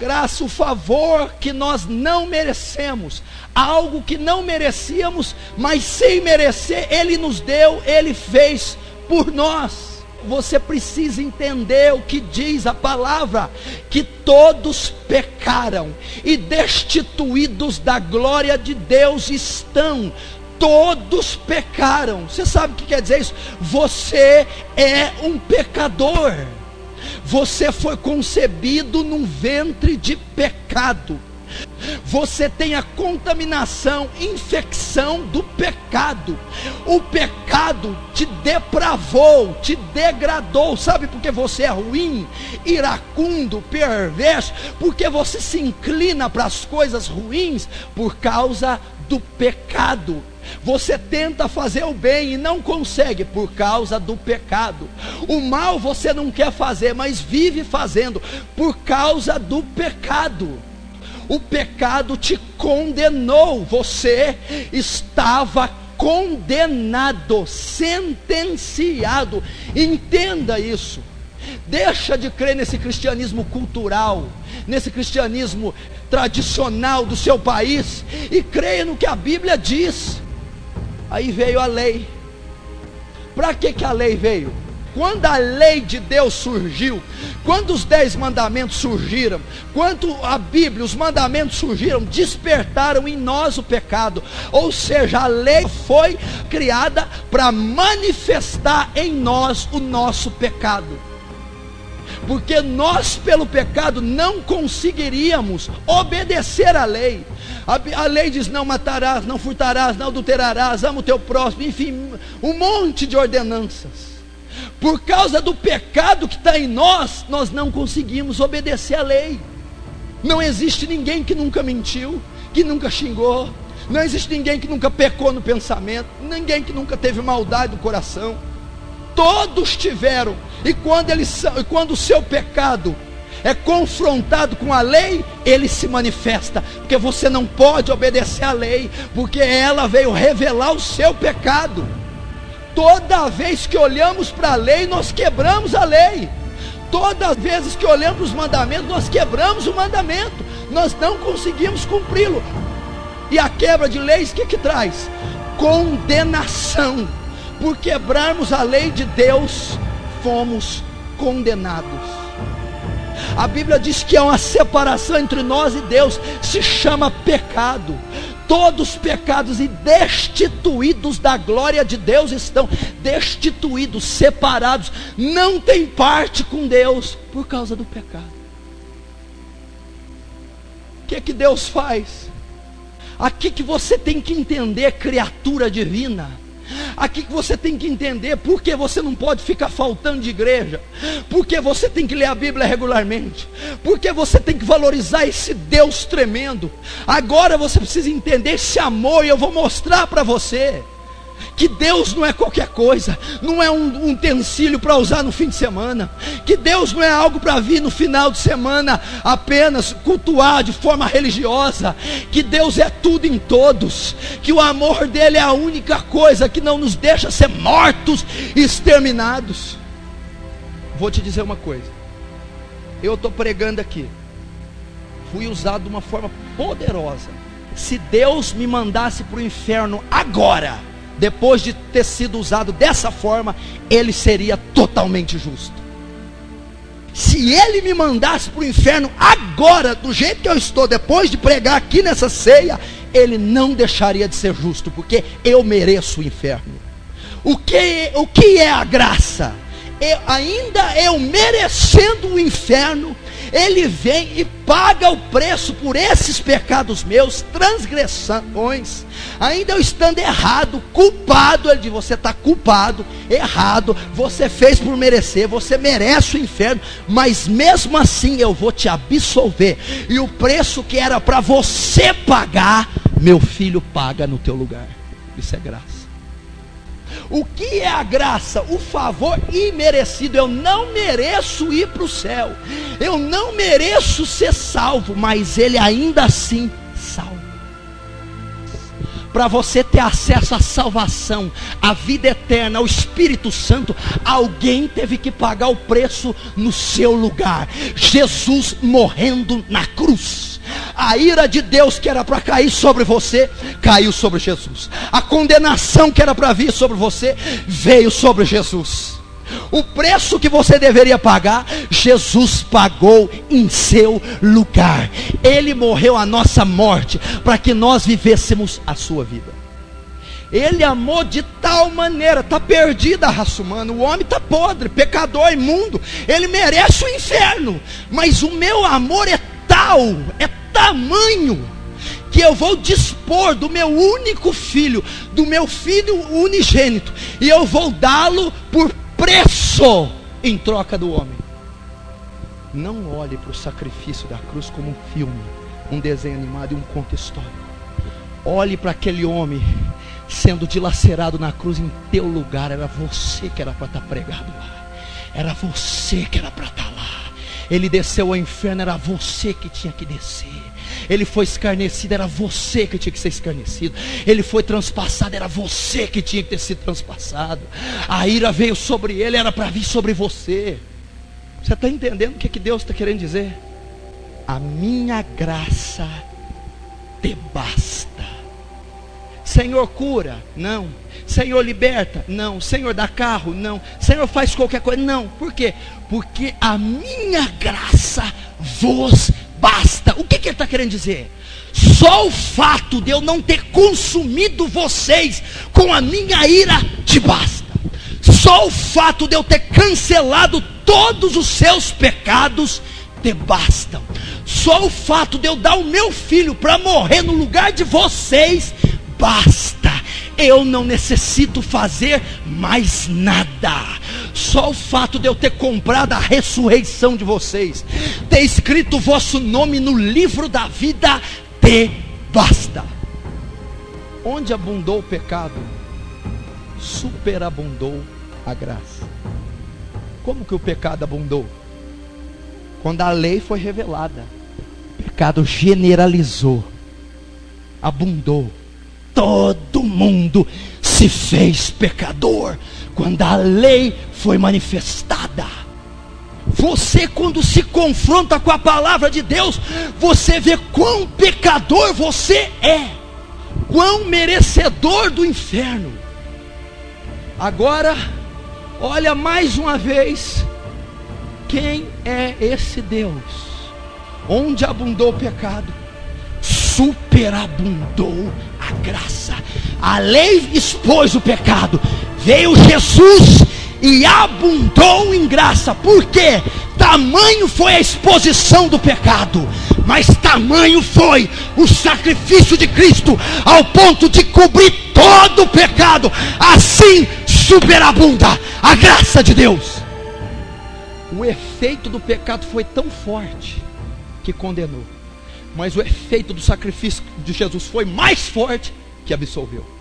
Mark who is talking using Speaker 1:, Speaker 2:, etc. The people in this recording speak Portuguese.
Speaker 1: graça, o favor que nós não merecemos, algo que não merecíamos, mas sem merecer, Ele nos deu, Ele fez por nós. Você precisa entender o que diz a palavra: que todos pecaram e destituídos da glória de Deus estão. Todos pecaram. Você sabe o que quer dizer isso? Você é um pecador. Você foi concebido num ventre de pecado. Você tem a contaminação, infecção do pecado. O pecado te depravou, te degradou. Sabe por que você é ruim, iracundo, perverso? Porque você se inclina para as coisas ruins por causa do pecado. Você tenta fazer o bem e não consegue por causa do pecado. O mal você não quer fazer, mas vive fazendo por causa do pecado. O pecado te condenou, você estava condenado, sentenciado. Entenda isso. Deixa de crer nesse cristianismo cultural, nesse cristianismo tradicional do seu país e creia no que a Bíblia diz. Aí veio a lei. Para que, que a lei veio? Quando a lei de Deus surgiu, quando os dez mandamentos surgiram, quando a Bíblia, os mandamentos surgiram, despertaram em nós o pecado. Ou seja, a lei foi criada para manifestar em nós o nosso pecado. Porque nós, pelo pecado, não conseguiríamos obedecer à lei. A, a, lei diz: não matarás, não furtarás, não adulterarás, ama o teu próximo, enfim, um monte de ordenanças. Por causa do pecado que está em nós, nós não conseguimos obedecer à lei. Não existe ninguém que nunca mentiu, que nunca xingou, não existe ninguém que nunca pecou no pensamento, ninguém que nunca teve maldade no coração. Todos tiveram, e quando, eles, quando o seu pecado é confrontado com a lei, ele se manifesta, porque você não pode obedecer à lei, porque ela veio revelar o seu pecado. Toda vez que olhamos para a lei, nós quebramos a lei. Todas as vezes que olhamos os mandamentos, nós quebramos o mandamento. Nós não conseguimos cumpri-lo. E a quebra de leis, o que, que traz? Condenação. Por quebrarmos a lei de Deus, fomos condenados. A Bíblia diz que há uma separação entre nós e Deus, se chama pecado. Todos pecados e destituídos da glória de Deus estão destituídos, separados, não tem parte com Deus por causa do pecado. O que é que Deus faz? Aqui que você tem que entender, criatura divina Aqui que você tem que entender por que você não pode ficar faltando de igreja, por que você tem que ler a Bíblia regularmente, por que você tem que valorizar esse Deus tremendo. Agora você precisa entender esse amor e eu vou mostrar para você que Deus não é qualquer coisa, não é um utensílio para usar no fim de semana, que Deus não é algo para vir no final de semana apenas cultuar de forma religiosa, que Deus é tudo em todos, que o amor dele é a única coisa que não nos deixa ser mortos e exterminados. Vou te dizer uma coisa, eu estou pregando aqui, fui usado de uma forma poderosa. Se Deus me mandasse para o inferno agora, depois de ter sido usado dessa forma, ele seria totalmente justo. Se ele me mandasse para o inferno agora, do jeito que eu estou, depois de pregar aqui nessa ceia, ele não deixaria de ser justo, porque eu mereço o inferno. O que, o que é a graça? Eu, ainda eu merecendo o inferno, ele vem e paga o preço por esses pecados meus, transgressões, ainda eu estando errado, culpado, ele diz: você está culpado, errado, você fez por merecer, você merece o inferno, mas mesmo assim eu vou te absolver, e o preço que era para você pagar, meu filho paga no teu lugar, isso é graça. O que é a graça? O favor imerecido. Eu não mereço ir para o céu. Eu não mereço ser salvo, mas Ele ainda assim salva. para você ter acesso à salvação, à vida eterna, ao Espírito Santo, alguém teve que pagar o preço no seu lugar. Jesus morrendo na cruz. A ira de Deus que era para cair sobre você, caiu sobre Jesus. A condenação que era para vir sobre você, veio sobre Jesus. O preço que você deveria pagar, Jesus pagou em seu lugar. Ele morreu a nossa morte para que nós vivêssemos a sua vida. Ele amou de tal maneira, está perdida a raça humana, o homem está podre, pecador, imundo, ele merece o inferno, mas o meu amor é tal, é tamanho, que eu vou dispor do meu único filho, do meu filho unigênito, e eu vou dá-lo por preço em troca do homem. Não olhe para o sacrifício da cruz como um filme, um desenho animado e um conto histórico. Olhe para aquele homem sendo dilacerado na cruz em teu lugar. Era você que era para estar tá pregado lá. Era você que era para estar tá. Ele desceu ao inferno, era você que tinha que descer. Ele foi escarnecido, era você que tinha que ser escarnecido. Ele foi transpassado, era você que tinha que ter sido transpassado. A ira veio sobre ele, era para vir sobre você. Você está entendendo o que, que Deus está querendo dizer? A minha graça te basta. Senhor cura? Não. Senhor liberta? Não. Senhor dá carro? Não. Senhor faz qualquer coisa? Não. Por quê? Porque a minha graça vos basta. O que, que ele está querendo dizer? Só o fato de eu não ter consumido vocês com a minha ira te basta. Só o fato de eu ter cancelado todos os seus pecados te bastam. Só o fato de eu dar o meu filho para morrer no lugar de vocês basta. Eu não necessito fazer mais nada. Só o fato de eu ter comprado a ressurreição de vocês, ter escrito o vosso nome no livro da vida, te basta. Onde abundou o pecado, superabundou a graça. Como que o pecado abundou? Quando a lei foi revelada, o pecado generalizou, abundou todo mundo se fez pecador quando a lei foi manifestada. Você, quando se confronta com a palavra de Deus, você vê quão pecador você é, quão merecedor do inferno. Agora, olha mais uma vez, quem é esse Deus? Onde abundou o pecado, superabundou a graça. A lei expôs o pecado. Veio Jesus e abundou em graça. Por quê? Tamanho foi a exposição do pecado, mas tamanho foi o sacrifício de Cristo ao ponto de cobrir todo o pecado. Assim superabunda a graça de Deus. O efeito do pecado foi tão forte que condenou mas o efeito do sacrifício de Jesus foi mais forte que absolveu.